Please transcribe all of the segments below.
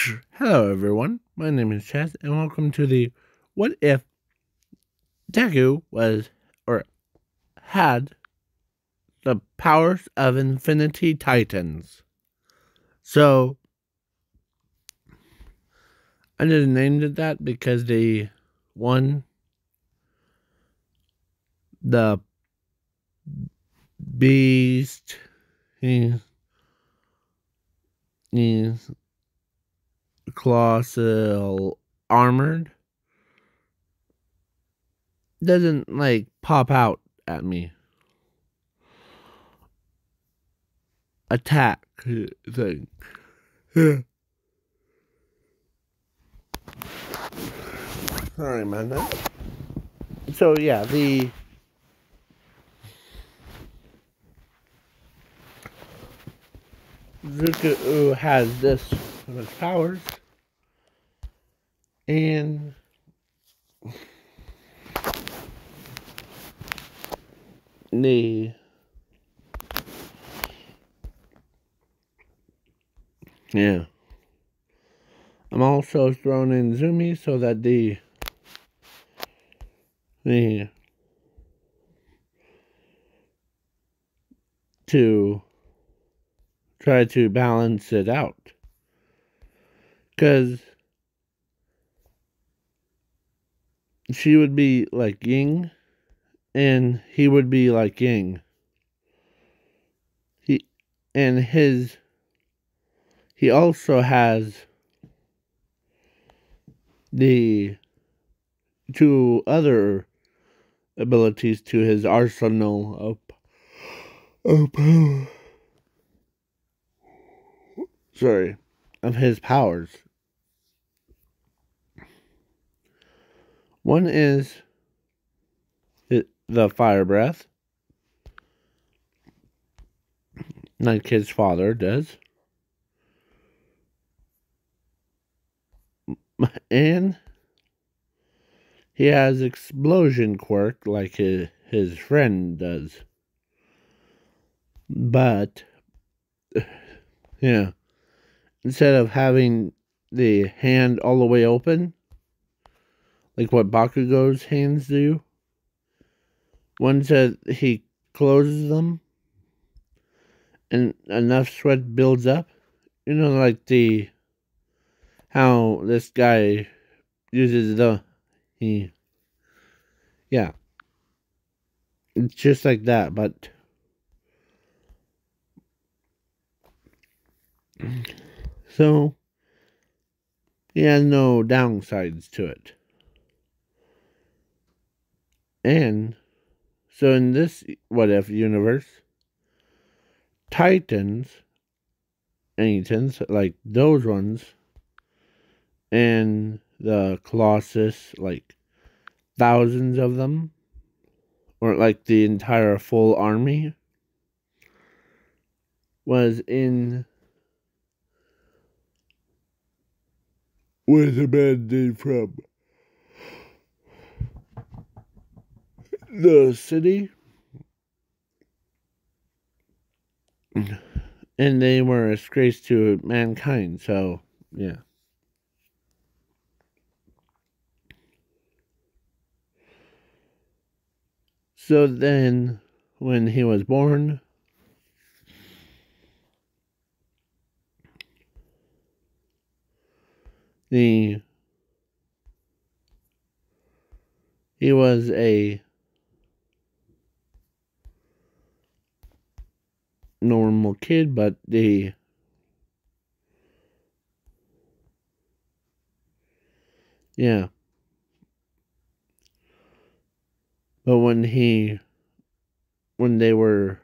Hello, everyone. My name is Chazz, and welcome to the What If Deku was or had the powers of Infinity Titans. So, I just named it that because the one, the beast, he's, he's colossal armored doesn't like pop out at me. Attack thing. Sorry, man. So yeah, the Zuko has this much powers and the yeah. I'm also throwing in Zumi so that the the to try to balance it out. Because she would be like Ying, and he would be like Ying. He and his he also has the two other abilities to his arsenal of, of power. Sorry, of his powers. One is the fire breath, like his father does. And he has explosion quirk like his, his friend does. But, yeah, instead of having the hand all the way open, like what Bakugo's hands do. Once that he closes them and enough sweat builds up, you know, like the how this guy uses the he yeah. It's just like that but so he has no downsides to it and so in this what if universe, Titans, Anytons, like those ones, and the Colossus, like thousands of them, or like the entire full army, was in Where's the was abandoned from the city. And they were a disgrace to mankind so yeah. So then when he was born the he was a normal kid, but they yeah. But when he when they were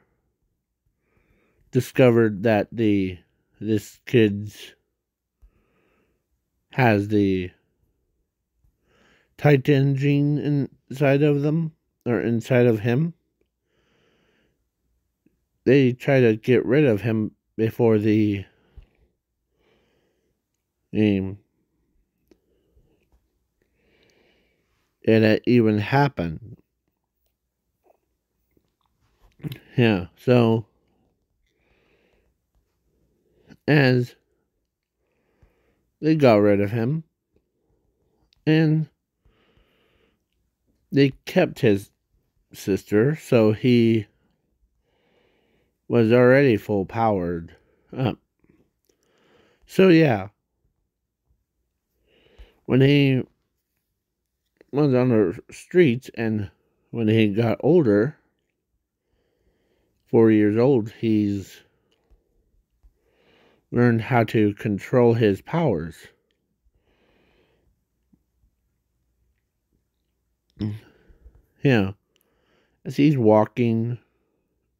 discovered that the this kid's has the Titan gene inside of them or inside of him they try to get rid of him before the um, it even happened. Yeah, so as they got rid of him. And they kept his sister, so he was already full powered up. So yeah. When he was on the streets and when he got older, four years old, he's learned how to control his powers. Yeah. As he's walking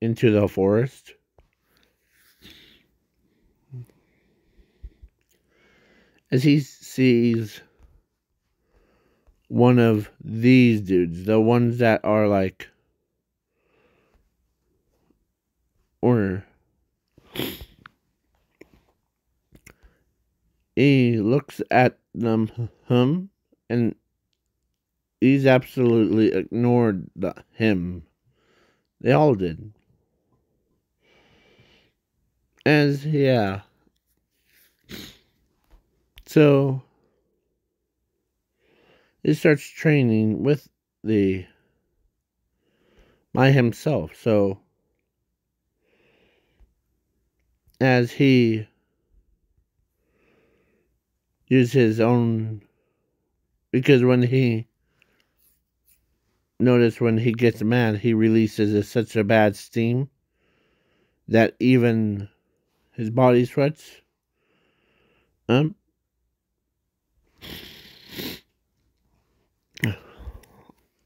into the forest, as he sees one of these dudes, the ones that are like, or he looks at them, him, and he's absolutely ignored the, him. They all did. As, yeah. So, he starts training with the by himself. So as he uses his own because when he notice when he gets mad he releases a, such a bad steam that even his body sweats. Um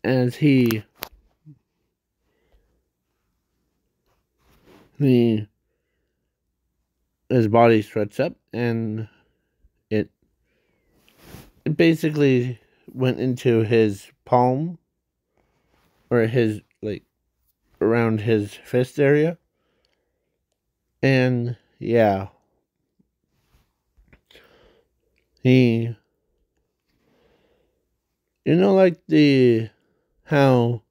as he the his body stretched up and it it basically went into his palm or his like around his fist area. And yeah he you know like the how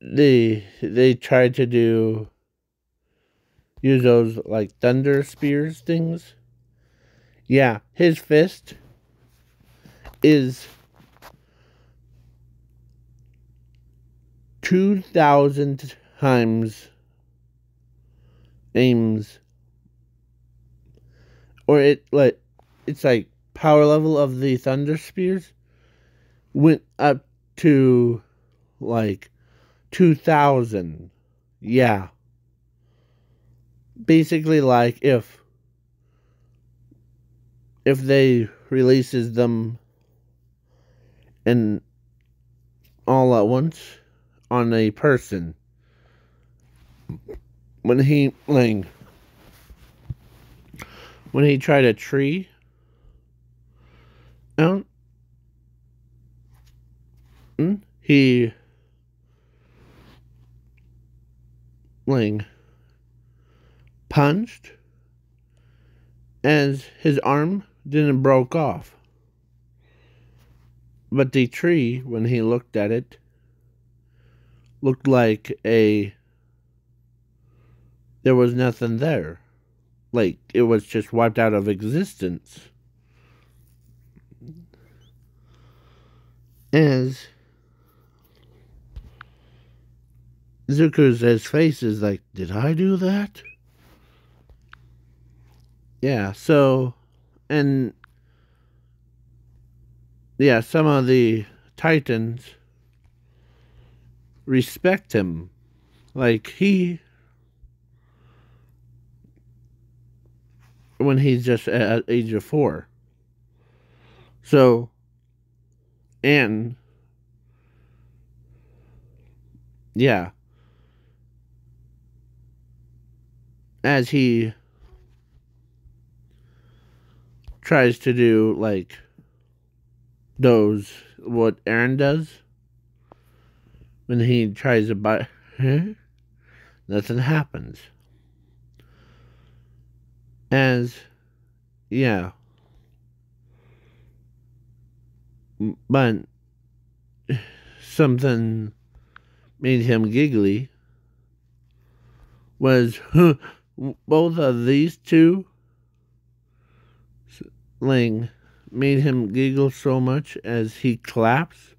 they they tried to do use those like thunder spears things. Yeah, his fist is two thousand times aims or it like it's like power level of the thunder spears went up to like 2000. Yeah. Basically like if if they releases them and all at once on a person when he like when he tried a tree out he Ling punched as his arm didn't broke off. But the tree, when he looked at it, looked like a there was nothing there. Like it was just wiped out of existence. As Zuko's face is like, did I do that? Yeah, so, and, yeah, some of the Titans respect him. Like, he, when he's just at age of four. So, and, yeah. as he tries to do like those what Eren does when he tries to buy nothing happens. As yeah. But something made him giggly was both of these two Ling made him giggle so much as he claps.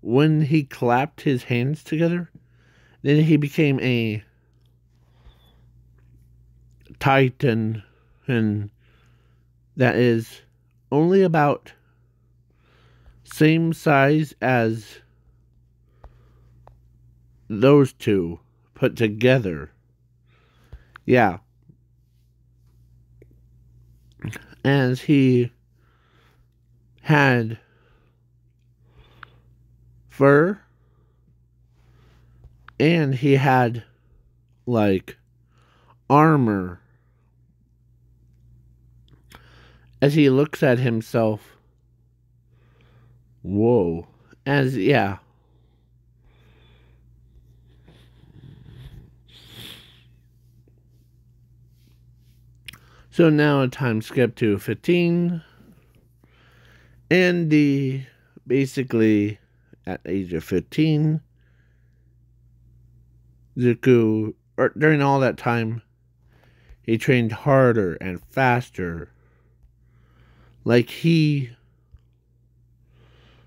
When he clapped his hands together, then he became a titan and that is only about same size as those two put together. Yeah. As he had fur and he had like armor as he looks at himself. Whoa. As yeah. So now a time skip to 15 Andy basically at age of 15 Zuko during all that time he trained harder and faster like he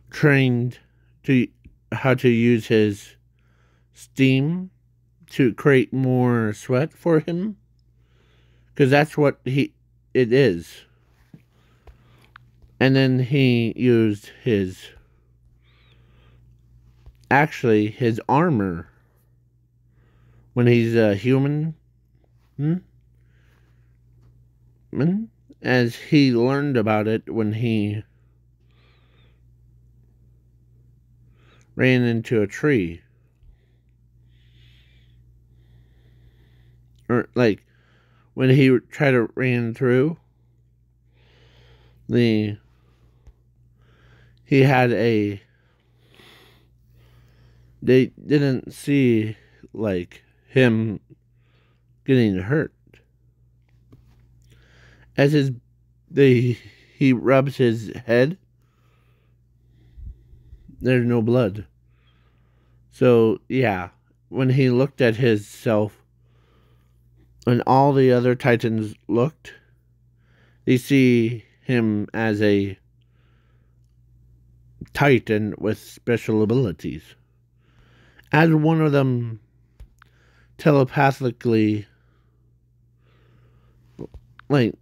trained to how to use his steam to create more sweat for him. Because that's what he it is. And then he used his actually his armor. When he's a human hmm? As he learned about it when he ran into a tree. Or like when he tried to ran through the he had a they didn't see like him getting hurt as his they he rubs his head there's no blood so yeah when he looked at his self when all the other titans looked they see him as a Titan with special abilities. As one of them telepathically, like,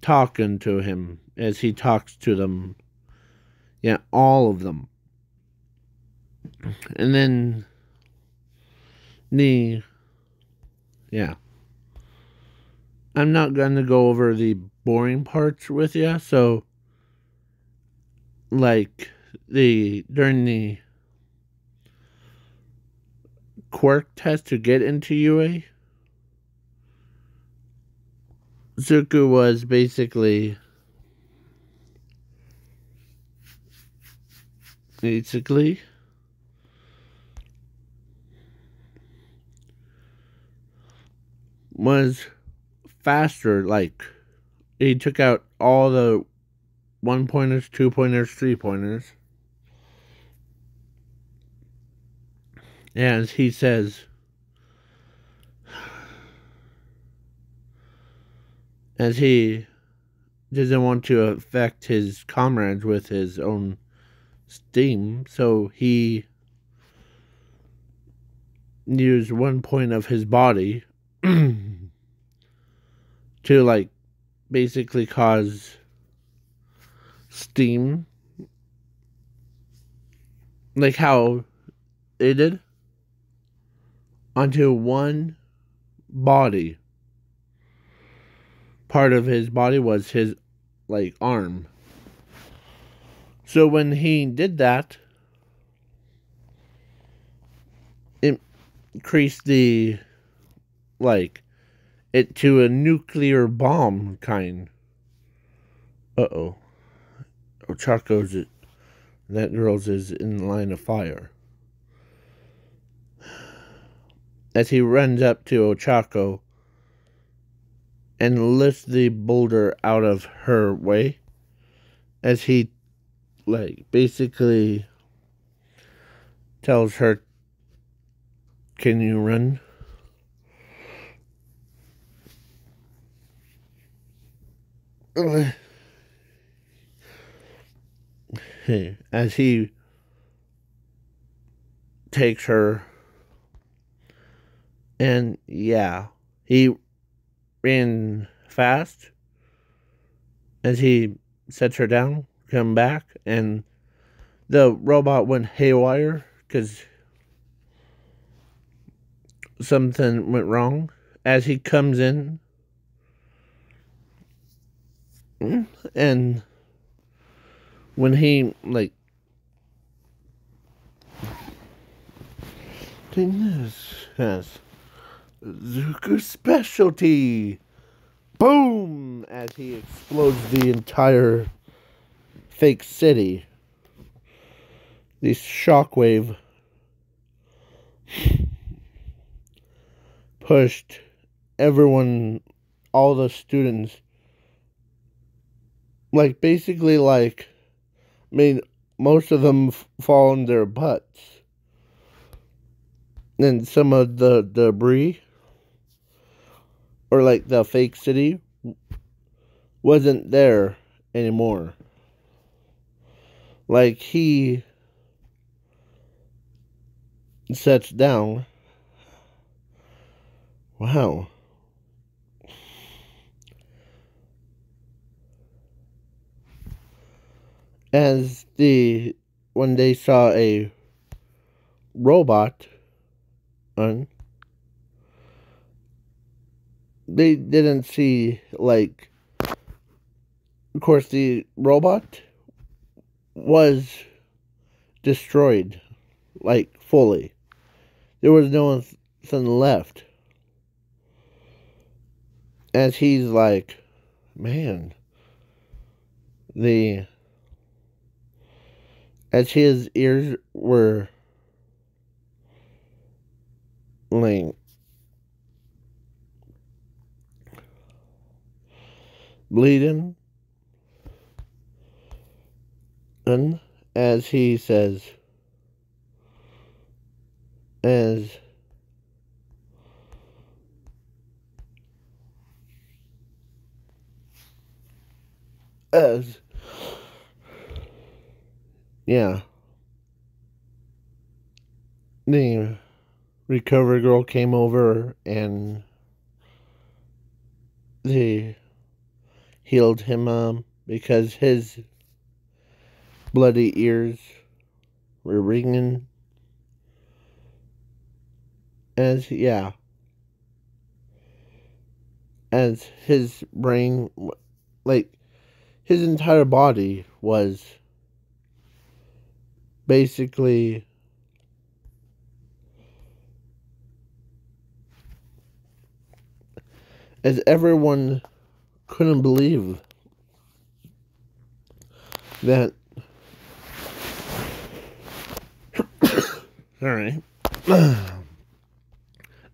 talking to him as he talks to them. Yeah, all of them. And then the yeah. I'm not going to go over the boring parts with you, so like the during the quirk test to get into UA, Zuko was basically basically was faster like he took out all the one pointers, two pointers, three pointers. As he says, as he doesn't want to affect his comrades with his own steam, so he used one point of his body to like basically cause steam. Like how it did onto one body part of his body was his like arm. So when he did that it increased the like it to a nuclear bomb kind. Uh-oh. Oh, Ochako's that girl's is in line of fire. As he runs up to Ochako and lift the boulder out of her way, as he like basically tells her, Can you run? as he takes her and yeah he ran fast as he sets her down come back and the robot went haywire because something went wrong. As he comes in and when he like this has Zuko specialty. Boom! As he explodes the entire fake city. The shockwave pushed everyone all the students like basically like I mean most of them fall on their butts. And some of the debris or like the fake city wasn't there anymore. Like he sets down. Wow. As the when they saw a robot on they didn't see like of course the robot was destroyed like fully. There was no nothing left. As he's like man the as his ears were like bleeding and as he says as as yeah. The recovery girl came over and they healed him um, because his bloody ears were ringing. As, yeah. As his brain, like, his entire body was basically as everyone couldn't believe that sorry.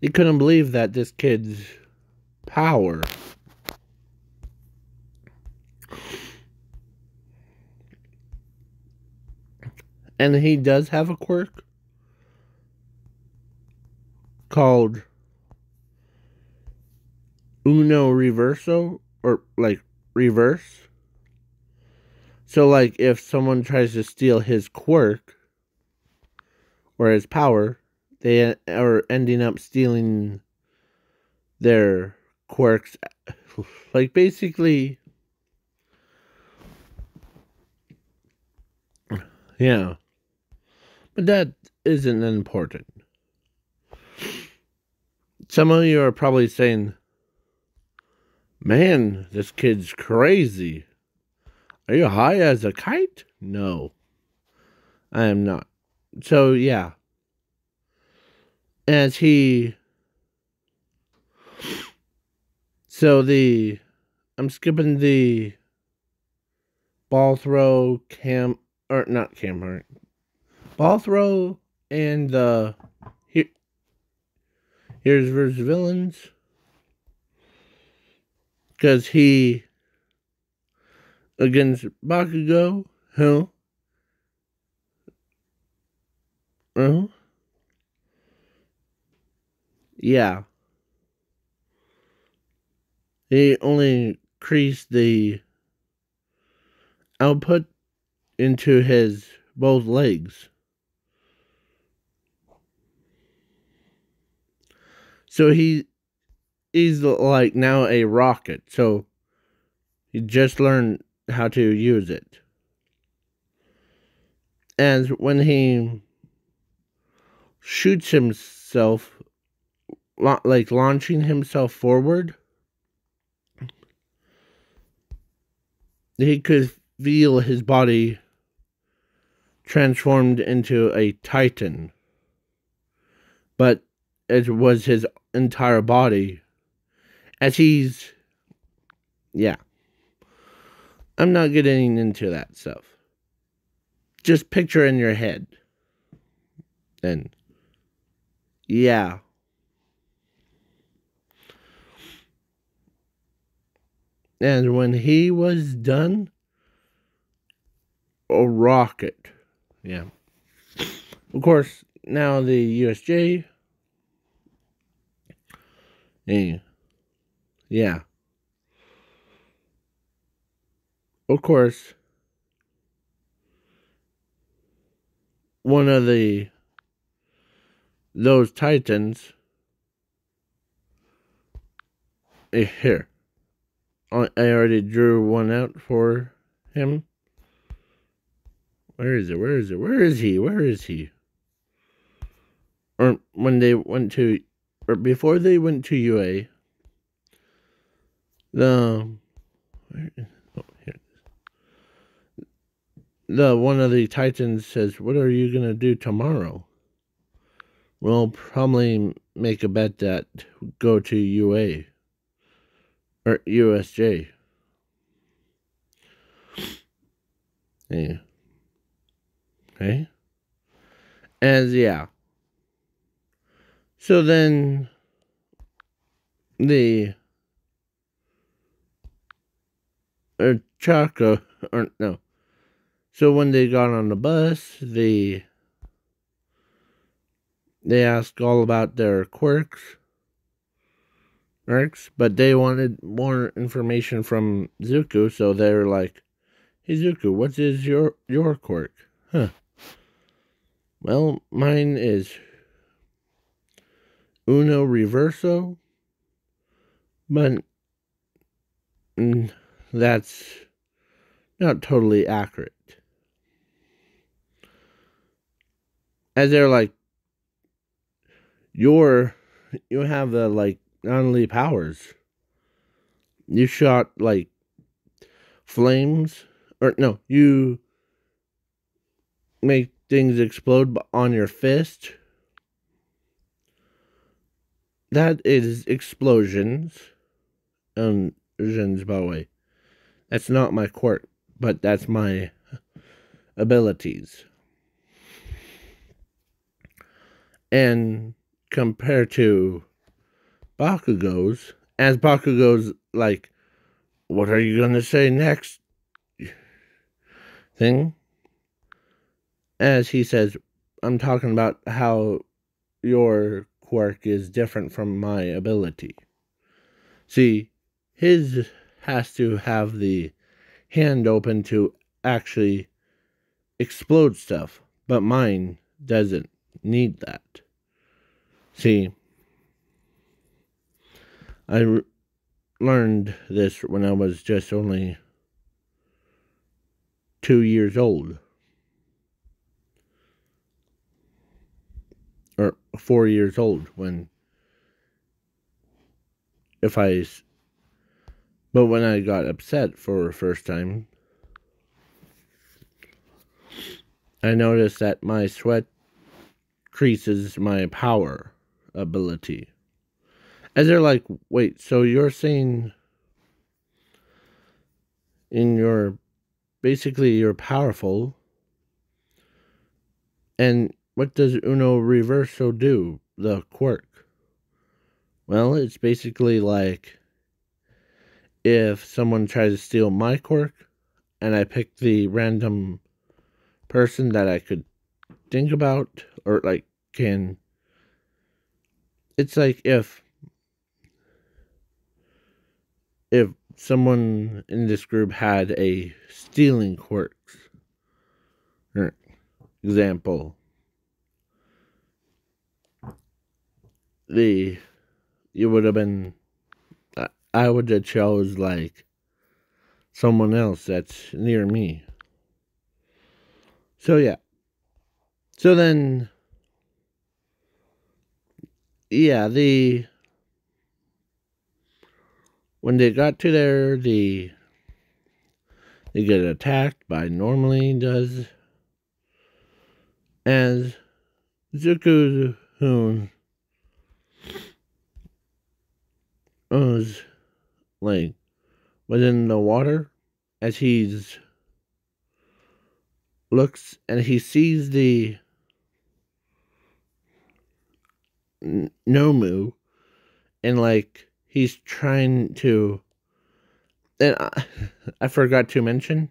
They couldn't believe that this kid's power and he does have a quirk called Uno Reverso or like reverse. So like if someone tries to steal his quirk or his power, they are ending up stealing their quirks like basically yeah but that isn't important. Some of you are probably saying, Man, this kid's crazy. Are you high as a kite? No, I am not. So, yeah. As he. So, the. I'm skipping the ball throw cam. Or not cam, Ball throw and uh here here's versus villains. Cause he against Bakugo, who uh yeah. He only increased the output into his both legs. So he he's like now a rocket. So he just learned how to use it. And when he shoots himself like launching himself forward he could feel his body transformed into a titan. But it was his entire body. As he's. Yeah. I'm not getting into that stuff. Just picture in your head. And. Yeah. And when he was done, a rocket. Yeah. Of course, now the USJ. Yeah. Yeah. Of course, one of the those titans eh, here I already drew one out for him. Where is it? Where is it? Where is he? Where is he? Or when they went to, or before they went to UA, the, um, oh, here. The one of the Titans says, "What are you gonna do tomorrow?" We'll probably make a bet that go to UA or USJ. Yeah. Okay. As yeah. So then the or Chaco or no. So when they got on the bus, they they asked all about their quirks quirks, but they wanted more information from Zuko, so they were like, Hey Zuko, what is your your quirk? Huh. Well, mine is Uno Reverso, but mm, that's not totally accurate. As they're like, your, you have the like not only powers. You shot like flames, or no, you make things explode on your fist. That is explosions. Um, explosions, by the way. That's not my quirk, but that's my abilities. And compared to Bakugo's, as Bakugo's like, what are you gonna say next? Thing. As he says, I'm talking about how your quirk is different from my ability. See, his has to have the hand open to actually explode stuff, but mine doesn't need that. See, I learned this when I was just only two years old. Or four years old when, if I, but when I got upset for the first time, I noticed that my sweat increases my power ability. As they're like, wait, so you're saying in your basically you're powerful and what does uno reverso do the quirk well it's basically like if someone tries to steal my quirk and i pick the random person that i could think about or like can it's like if if someone in this group had a stealing quirks, example, the you would have been I would have chose like someone else that's near me. So yeah. So then yeah, the when they got to there, the they get attacked by normally does as Zuko Hoon was like within the water as he's looks and he sees the Nomu and like he's trying to and I, I forgot to mention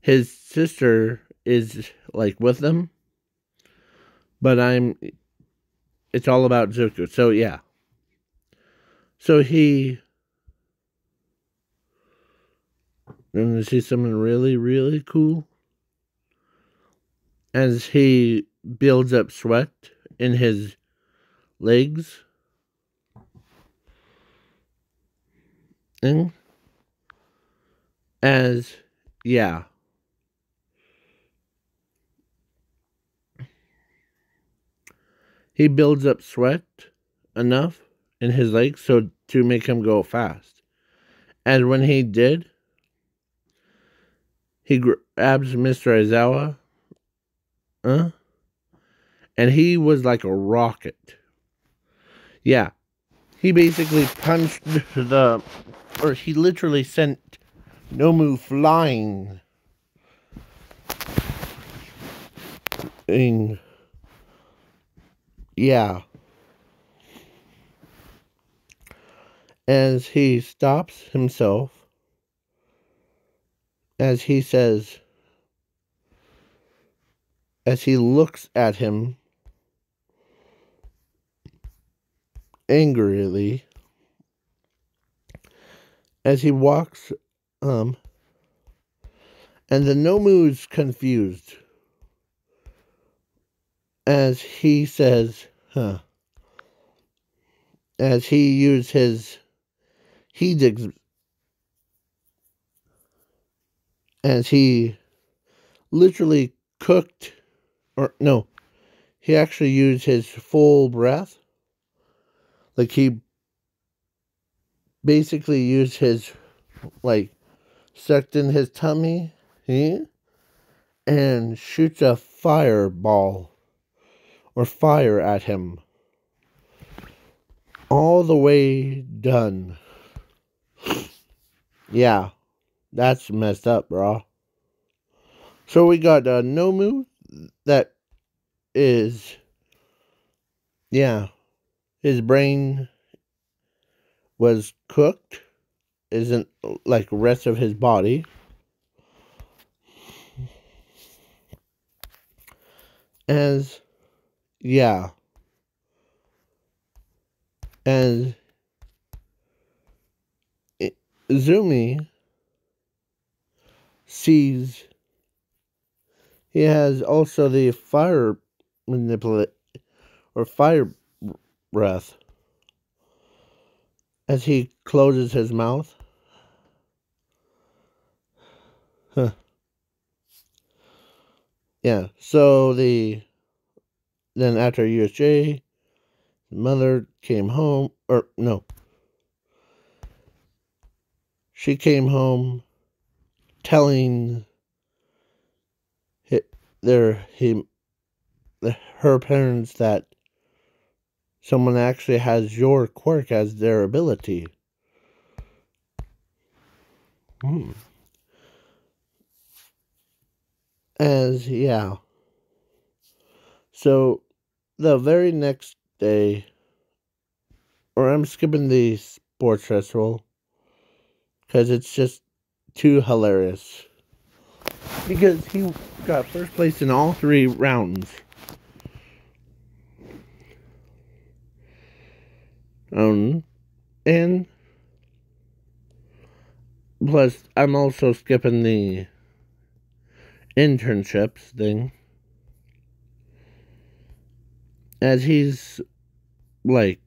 his sister is like with them but I'm it's all about Zuko. So yeah. So he and to see something really, really cool. As he builds up sweat in his legs. And as yeah. He builds up sweat enough in his legs so to make him go fast. And when he did, he grabs Mr. Aizawa, uh, and he was like a rocket. Yeah, he basically punched the, or he literally sent Nomu flying. In, yeah. As he stops himself as he says, as he looks at him angrily, as he walks, um, and the Nomu's confused as he says, huh, as he used his, he digs as he literally cooked, or no, he actually used his full breath. Like he basically used his, like, sucked in his tummy, he, and shoots a fireball or fire at him. All the way done. Yeah. That's messed up, bro. So we got uh, Nomu that is, yeah, his brain was cooked, isn't like rest of his body. As, yeah, as Zumi sees he has also the fire manipulate or fire breath as he closes his mouth. Huh. Yeah, so the then after USJ, the mother came home, or no, she came home telling their him her parents that someone actually has your quirk as their ability. Hmm. As yeah. So the very next day or I'm skipping the sports festival because it's just too hilarious. Because he got first place in all three rounds. Um, and plus, I'm also skipping the internships thing. As he's like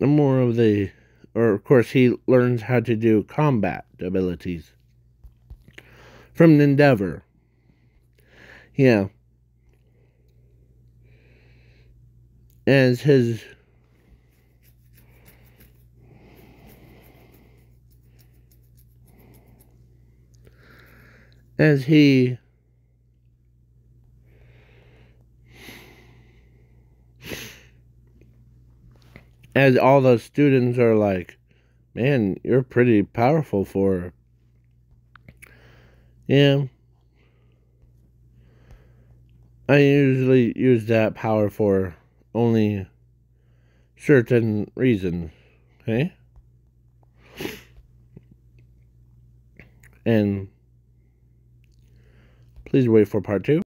more of the or of course he learns how to do combat abilities from an Endeavor. Yeah. As his as he as all the students are like, man, you're pretty powerful for. Yeah. I usually use that power for only certain reasons. Okay? And please wait for part two.